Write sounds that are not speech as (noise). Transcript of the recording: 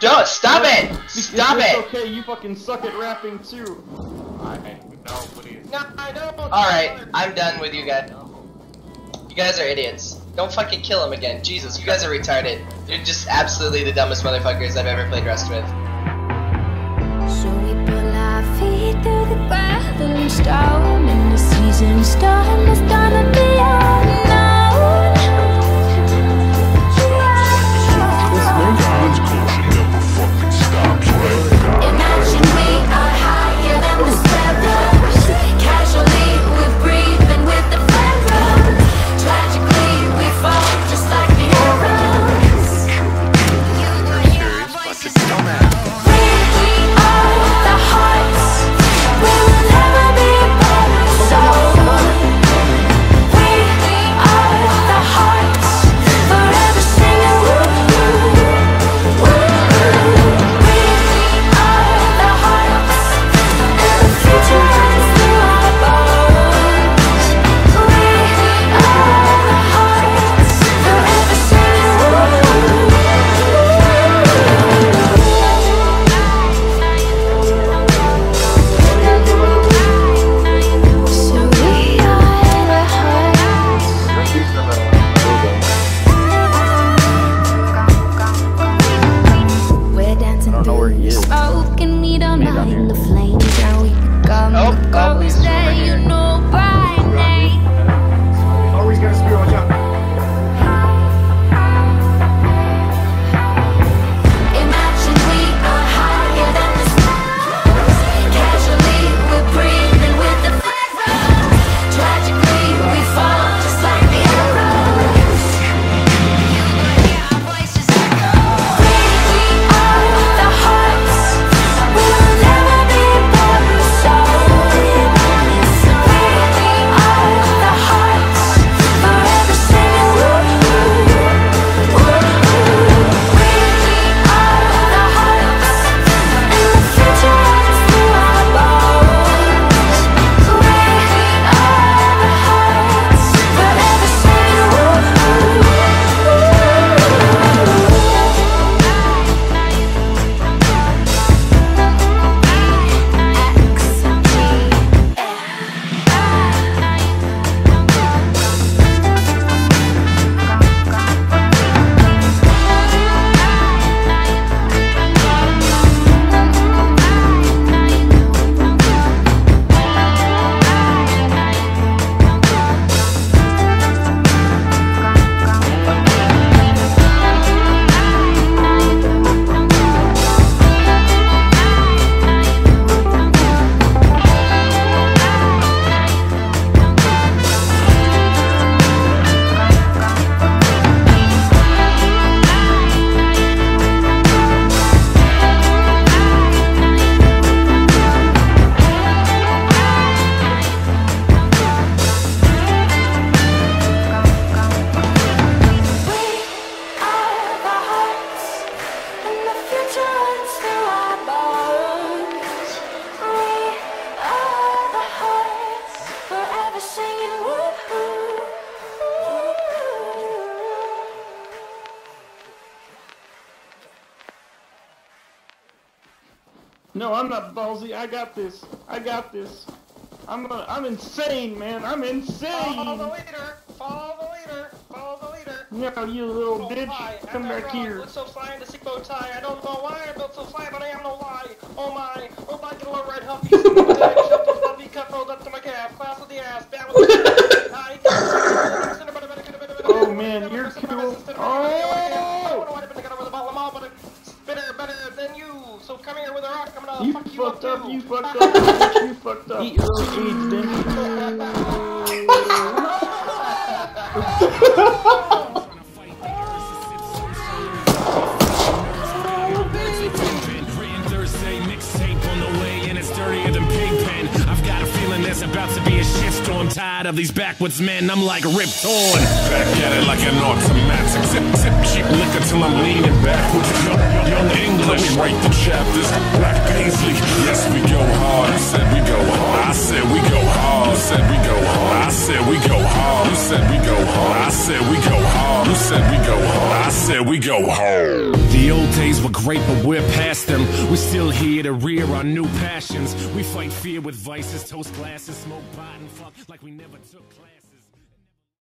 Don't stop it! Stop it! okay, you fucking suck at rapping too. I nobody. No, I don't. Alright, I'm done with you guys. You guys are idiots. Don't fucking kill him again. Jesus, you guys are retarded. You're just absolutely the dumbest motherfuckers I've ever played Rust with. So we pull our feet through the gathering storm And the season storm is gonna No, I'm not ballsy. I got this. I got this. I'm uh, I'm insane, man. I'm insane. Follow the leader. Follow the leader. Follow the leader. No, you little Oh, bitch. Come back wrong. here. Look so fly in the sick bow tie. I don't know why I'm built so fly, but I am no lie. Oh my, oh my, get a little red huffy. Sick bow tie, shoved his rolled up to my calf. Class the ass, down with the high. Oh, man, you're cool. Oh! Better, better than you. So come here with a rock. I'm gonna You fuck you fucked up. up. You fucked up. You fucked up. (laughs) Eat your own AIDS, then. Written Thursday mixtape on the way, and it's dirtier than Pigpen. I've got a feeling there's about to be a shitstorm. Tired of these backwoods men, I'm like ripped on. Back at it like an automatic. Zip, zip, cheap liquor till I'm leaning backwards. Young, young English, write the chapters. Black Paisley, yes, we go hard. I said we go hard. I said we go hard. You said we go hard. I said we go hard. You said we go hard. I said we go hard. You said we go hard. I said we go home. The old days were great, but we're past them. We're still here to rear our new passions. We fight fear with vices, toast glasses, smoke pot, and fuck like we never took classes.